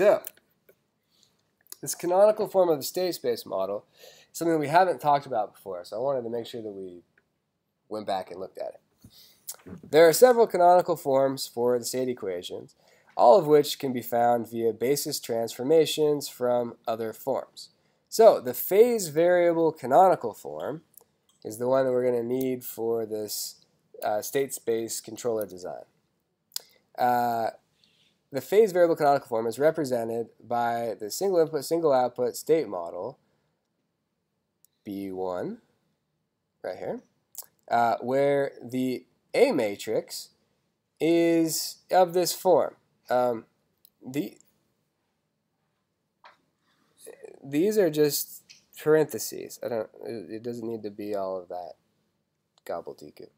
So, this canonical form of the state space model is something we haven't talked about before, so I wanted to make sure that we went back and looked at it. There are several canonical forms for the state equations, all of which can be found via basis transformations from other forms. So the phase variable canonical form is the one that we're going to need for this uh, state space controller design. Uh, the phase variable canonical form is represented by the single input, single output state model, B1, right here, uh, where the A matrix is of this form. Um, the, these are just parentheses. I don't. It doesn't need to be all of that gobbledygook.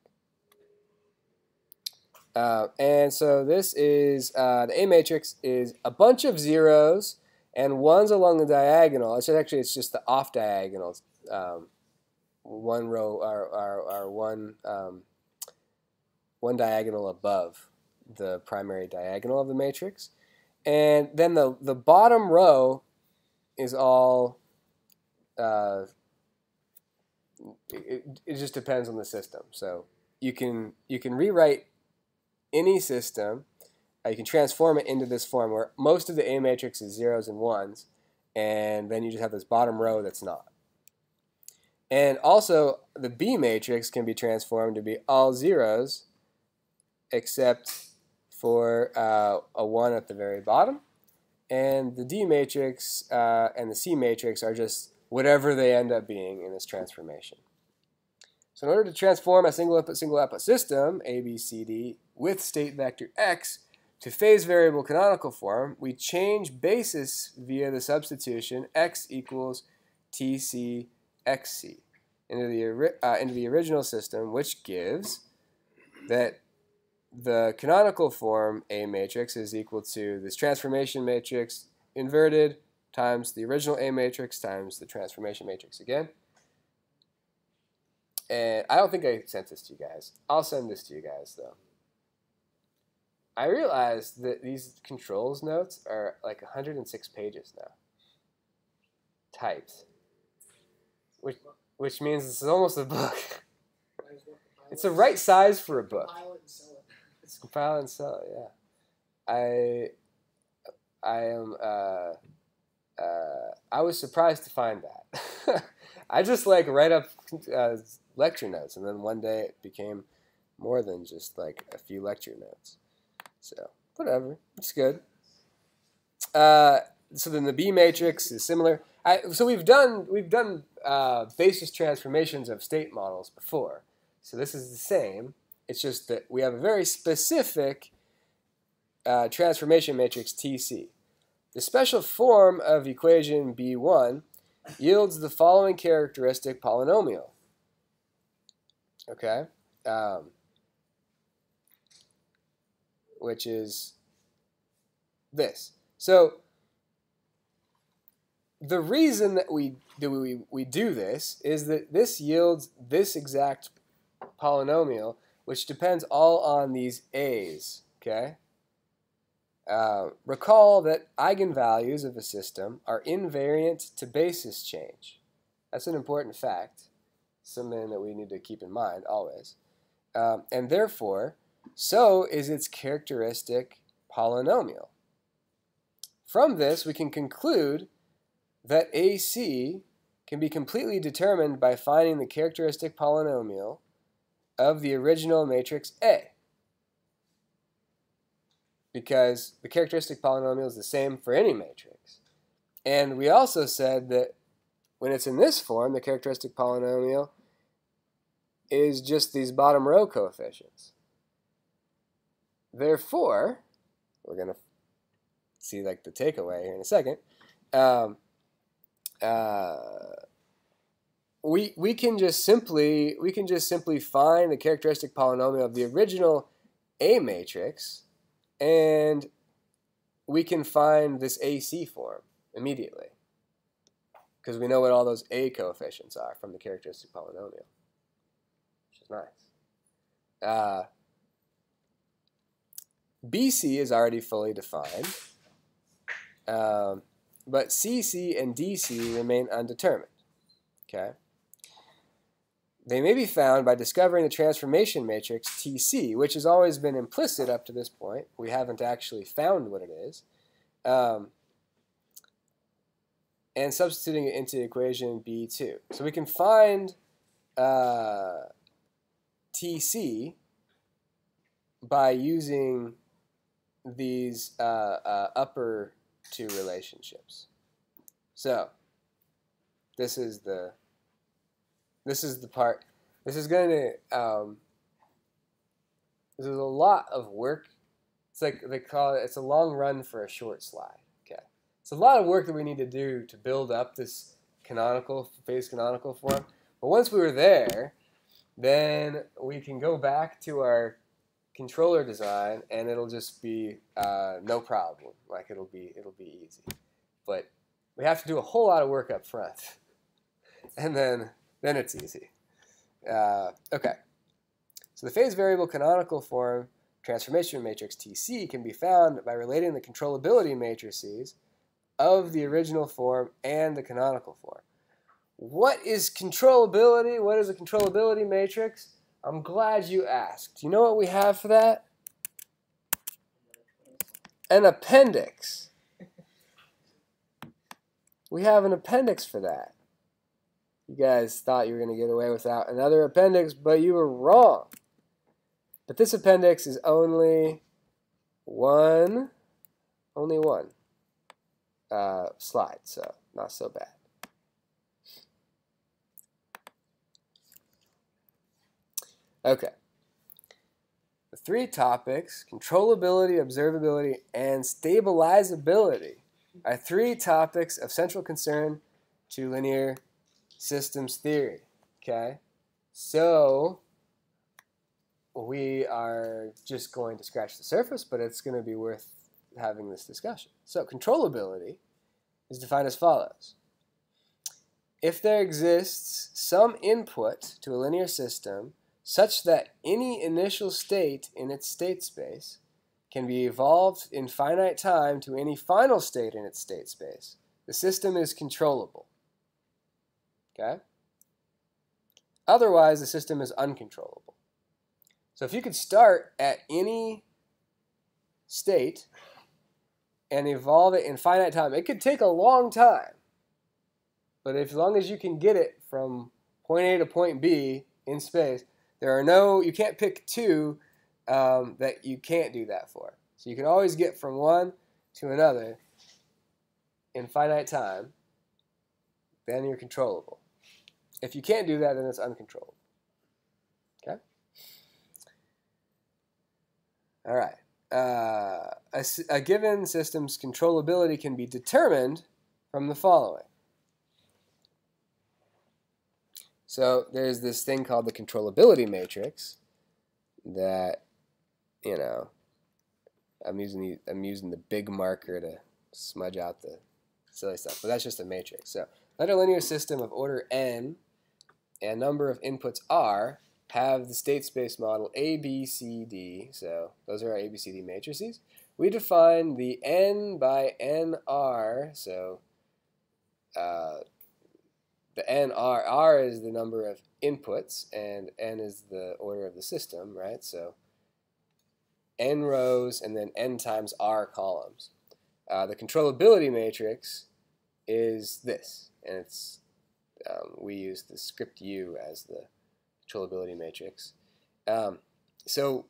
Uh, and so this is uh, the A matrix is a bunch of zeros and ones along the diagonal. It's actually it's just the off diagonals. Um, one row or, or, or one um, one diagonal above the primary diagonal of the matrix, and then the the bottom row is all. Uh, it, it just depends on the system. So you can you can rewrite any system, uh, you can transform it into this form where most of the A matrix is zeros and ones, and then you just have this bottom row that's not. And also, the B matrix can be transformed to be all zeros except for uh, a 1 at the very bottom. And the D matrix uh, and the C matrix are just whatever they end up being in this transformation. So in order to transform a single input, single output system, A, B, C, D, with state vector x to phase variable canonical form, we change basis via the substitution x equals tc xc into the, uh, into the original system, which gives that the canonical form A matrix is equal to this transformation matrix inverted times the original A matrix times the transformation matrix again. And I don't think I sent this to you guys. I'll send this to you guys though. I realized that these controls notes are like 106 pages now. Typed. Which, which means this is almost a book. it's the right size for a book. It's compile and sell it, yeah. I I am uh, uh, I was surprised to find that. I just like write up uh, lecture notes, and then one day it became more than just like a few lecture notes. So whatever, it's good. Uh, so then the B matrix is similar. I, so we've done we've done uh, basis transformations of state models before. So this is the same. It's just that we have a very specific uh, transformation matrix TC. The special form of equation B1 yields the following characteristic polynomial. Okay. Um, which is this. So the reason that we that we, we do this is that this yields this exact polynomial, which depends all on these a's. Okay. Uh, recall that eigenvalues of a system are invariant to basis change. That's an important fact, something that we need to keep in mind always. Um, and therefore, so is its characteristic polynomial. From this, we can conclude that AC can be completely determined by finding the characteristic polynomial of the original matrix A. Because the characteristic polynomial is the same for any matrix. And we also said that when it's in this form, the characteristic polynomial is just these bottom row coefficients. Therefore, we're going to see like the takeaway here in a second. Um, uh, we we can just simply we can just simply find the characteristic polynomial of the original A matrix, and we can find this AC form immediately because we know what all those A coefficients are from the characteristic polynomial, which is nice. Uh, BC is already fully defined. Um, but CC and DC remain undetermined. Okay. They may be found by discovering the transformation matrix TC, which has always been implicit up to this point. We haven't actually found what it is. Um, and substituting it into the equation B2. So we can find uh, TC by using these uh, uh, upper two relationships. So this is the this is the part. This is going to um, this is a lot of work. It's like they call it. It's a long run for a short slide. Okay, it's a lot of work that we need to do to build up this canonical phase canonical form. But once we were there, then we can go back to our controller design and it'll just be uh, no problem. Like it'll be it'll be easy. But we have to do a whole lot of work up front, and then then it's easy. Uh, okay. So the phase variable canonical form transformation matrix TC can be found by relating the controllability matrices of the original form and the canonical form. What is controllability? What is a controllability matrix? I'm glad you asked. You know what we have for that? An appendix. We have an appendix for that. You guys thought you were going to get away without another appendix, but you were wrong. But this appendix is only one, only one uh, slide, so not so bad. Okay. The three topics, controllability, observability, and stabilizability, are three topics of central concern to linear systems theory. Okay? So, we are just going to scratch the surface, but it's going to be worth having this discussion. So, controllability is defined as follows. If there exists some input to a linear system such that any initial state in its state space can be evolved in finite time to any final state in its state space. The system is controllable. Okay? Otherwise, the system is uncontrollable. So if you could start at any state and evolve it in finite time, it could take a long time. But as long as you can get it from point A to point B in space, there are no, you can't pick two um, that you can't do that for. So you can always get from one to another in finite time, then you're controllable. If you can't do that, then it's uncontrollable. Okay? All right. Uh, a, a given system's controllability can be determined from the following. So there's this thing called the controllability matrix that, you know, I'm using the, I'm using the big marker to smudge out the silly stuff, but that's just a matrix. So let a linear system of order n and number of inputs r have the state space model A, B, C, D. So those are our ABCD matrices. We define the n by nr, so uh, the n r r is the number of inputs and n is the order of the system, right? So n rows and then n times r columns. Uh, the controllability matrix is this, and it's um, we use the script U as the controllability matrix. Um, so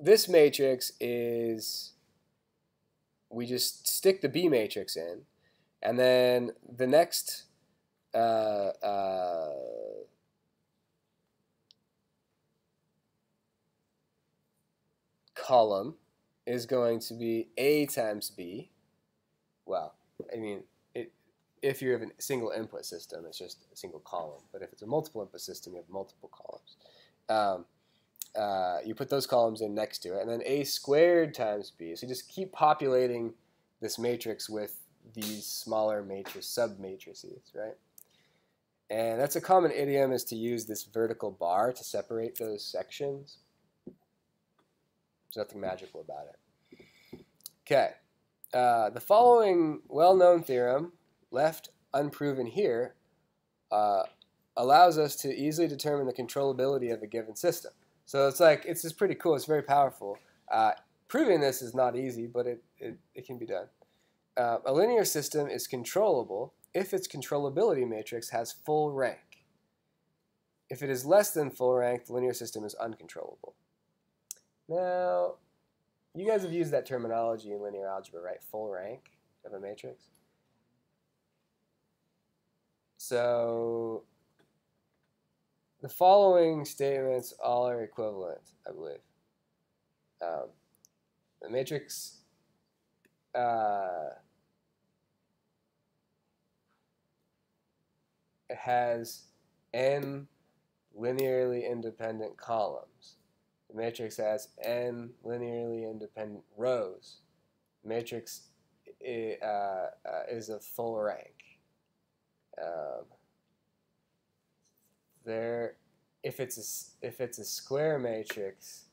this matrix is we just stick the B matrix in and then the next uh, uh, column is going to be A times B. Well, I mean, it, if you have a single input system, it's just a single column. But if it's a multiple input system, you have multiple columns. Um, uh, you put those columns in next to it, and then A squared times B. So you just keep populating this matrix with these smaller matrix sub-matrices, right? And that's a common idiom is to use this vertical bar to separate those sections. There's nothing magical about it. Okay. uh, the following well-known theorem, left unproven here, uh, allows us to easily determine the controllability of a given system. So it's like, it's just pretty cool. It's very powerful. Uh, proving this is not easy, but it, it, it can be done. Uh, a linear system is controllable if its controllability matrix has full rank. If it is less than full rank, the linear system is uncontrollable. Now, you guys have used that terminology in linear algebra, right? Full rank of a matrix. So the following statements all are equivalent, I believe. Um, the matrix uh, has n linearly independent columns. The matrix has n linearly independent rows. The matrix uh, uh, is of full rank. Um, there, if it's a, if it's a square matrix,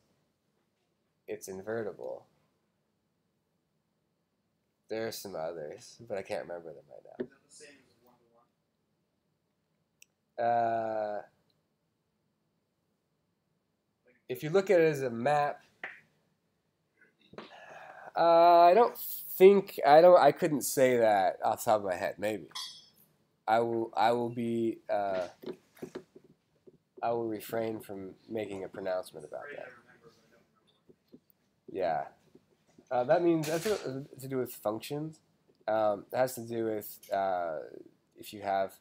it's invertible. There are some others, but I can't remember them right now. Uh, if you look at it as a map, uh, I don't think I don't I couldn't say that off the top of my head. Maybe I will I will be uh, I will refrain from making a pronouncement about that. Yeah, uh, that means that's to do with functions. Um, it has to do with uh, if you have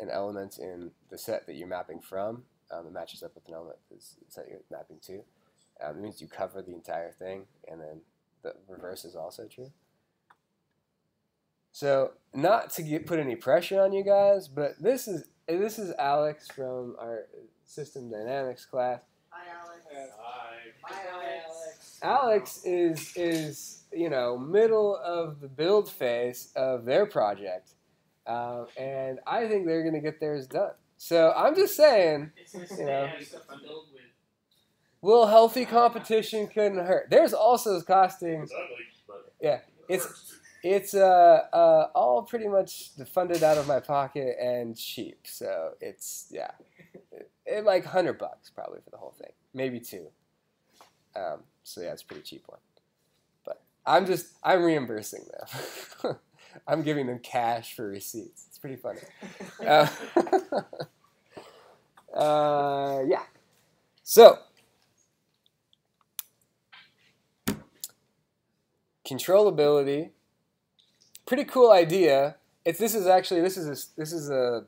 an element in the set that you're mapping from, um, it matches up with an element that's set you're mapping to. Um, it means you cover the entire thing, and then the reverse is also true. So, not to get, put any pressure on you guys, but this is this is Alex from our system dynamics class. Hi, Alex. Hi. Hi, Alex. Alex is is you know middle of the build phase of their project, uh, and I think they're gonna get theirs done. So I'm just saying, you know, little healthy competition couldn't hurt. There's also costing. Yeah, it's it's uh, uh, all pretty much funded out of my pocket and cheap. So it's yeah, it, it like hundred bucks probably for the whole thing, maybe two. Um, so yeah, it's a pretty cheap one. But I'm just I'm reimbursing them. I'm giving them cash for receipts. It's pretty funny. Uh, uh, yeah. So controllability pretty cool idea. It's this is actually this is a, this is a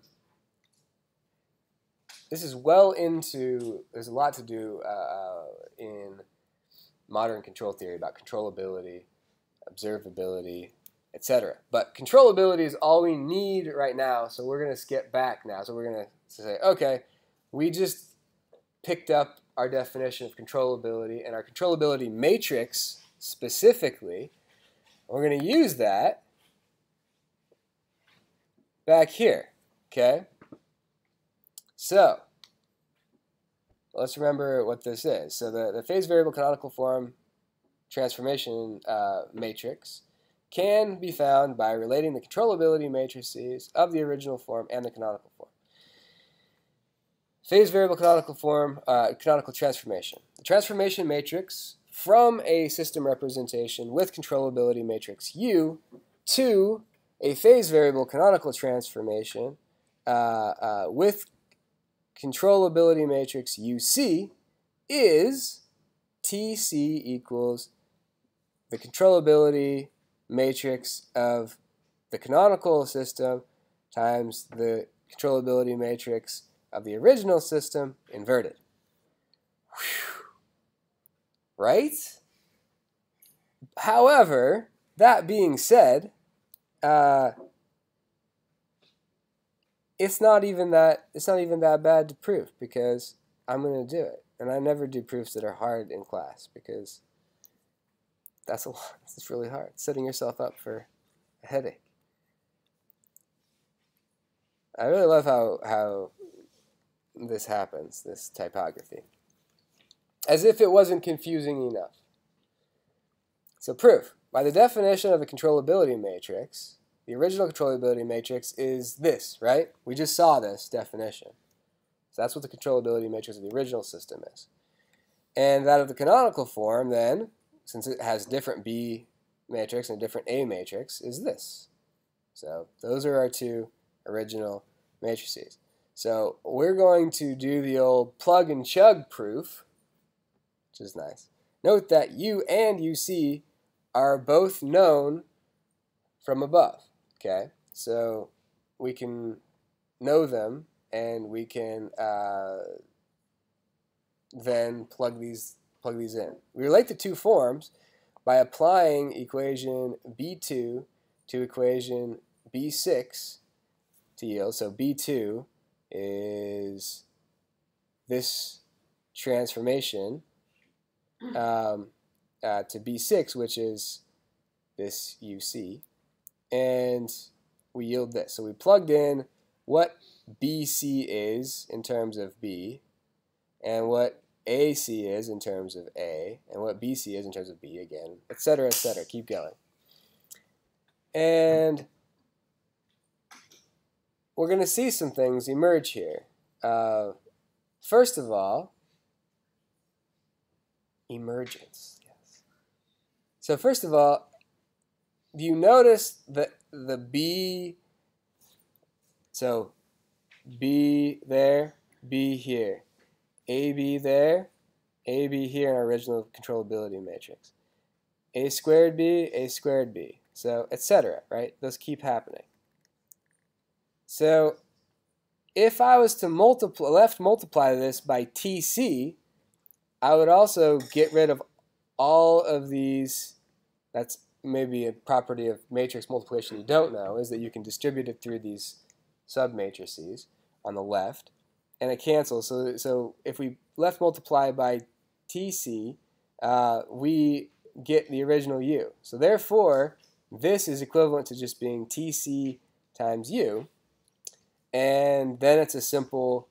this is well into there's a lot to do uh, uh, in modern control theory about controllability, observability, etc. But controllability is all we need right now. So we're going to skip back now. So we're going to say, okay, we just picked up our definition of controllability and our controllability matrix specifically. We're going to use that back here. Okay? So, let's remember what this is. So the, the phase variable canonical form transformation uh, matrix can be found by relating the controllability matrices of the original form and the canonical form. Phase variable canonical form, uh, canonical transformation. The transformation matrix from a system representation with controllability matrix U to a phase variable canonical transformation uh, uh, with controllability matrix UC is TC equals the controllability matrix of the canonical system times the controllability matrix of the original system inverted. Whew. Right? However, that being said, uh, it's not even that it's not even that bad to prove because I'm gonna do it, and I never do proofs that are hard in class because that's a lot. It's really hard setting yourself up for a headache. I really love how how this happens, this typography, as if it wasn't confusing enough. So proof. by the definition of a controllability matrix, the original controllability matrix is this, right? We just saw this definition. So that's what the controllability matrix of the original system is. And that of the canonical form, then, since it has different B matrix and a different A matrix, is this. So those are our two original matrices. So we're going to do the old plug and chug proof, which is nice. Note that U and UC are both known from above. Okay, so we can know them and we can uh, then plug these plug these in. We relate the two forms by applying equation B2 to equation B6 to yield. So B2 is this transformation um, uh, to B6, which is this UC, and we yield this. So we plugged in what BC is in terms of B, and what AC is in terms of A, and what BC is in terms of B again, etc., etc. Keep going. And we're going to see some things emerge here. Uh, first of all, emergence. Yes. So first of all, do you notice that the B, so B there, B here, AB there, AB here in our original controllability matrix. A squared B, A squared B. So, etc., right? Those keep happening. So, if I was to multiply, left multiply this by TC, I would also get rid of all of these. That's maybe a property of matrix multiplication you don't know, is that you can distribute it through these submatrices on the left, and it cancels. So, so if we left multiply by TC, uh, we get the original U. So therefore, this is equivalent to just being TC times U, and then it's a simple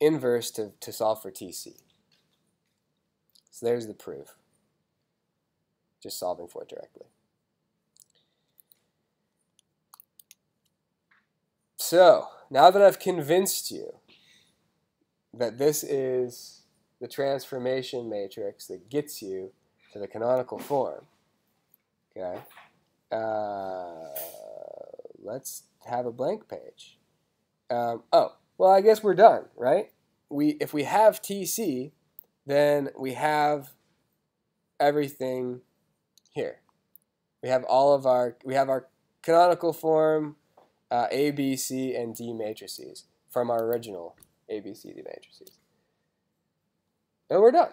inverse to, to solve for TC. So there's the proof. Just solving for it directly. So, now that I've convinced you that this is the transformation matrix that gets you to the canonical form, okay, uh, let's have a blank page. Um, oh, well, I guess we're done, right? We, if we have TC, then we have everything here. We have all of our, we have our canonical form, uh, A, B, C, and D matrices from our original A, B, C, D matrices. And we're done.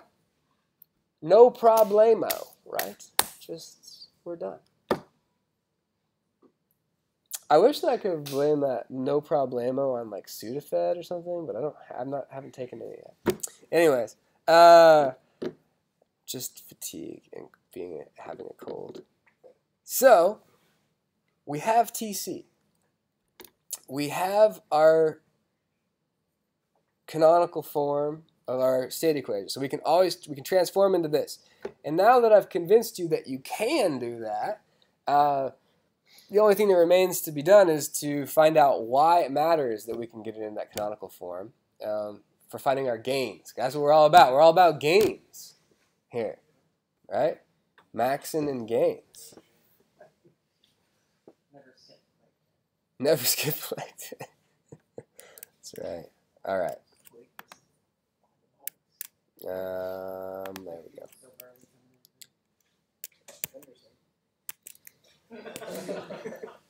No problemo, right? Just, we're done. I wish that I could blame that no problemo on like Sudafed or something, but I don't. I'm not. Haven't taken it yet. Anyways, uh, just fatigue and being having a cold. So we have TC. We have our canonical form of our state equation. So we can always we can transform into this. And now that I've convinced you that you can do that. Uh, the only thing that remains to be done is to find out why it matters that we can get it in that canonical form um, for finding our gains. That's what we're all about. We're all about gains here, right? Maxing and gains. Never skip like That's right. All right. Um, there we go.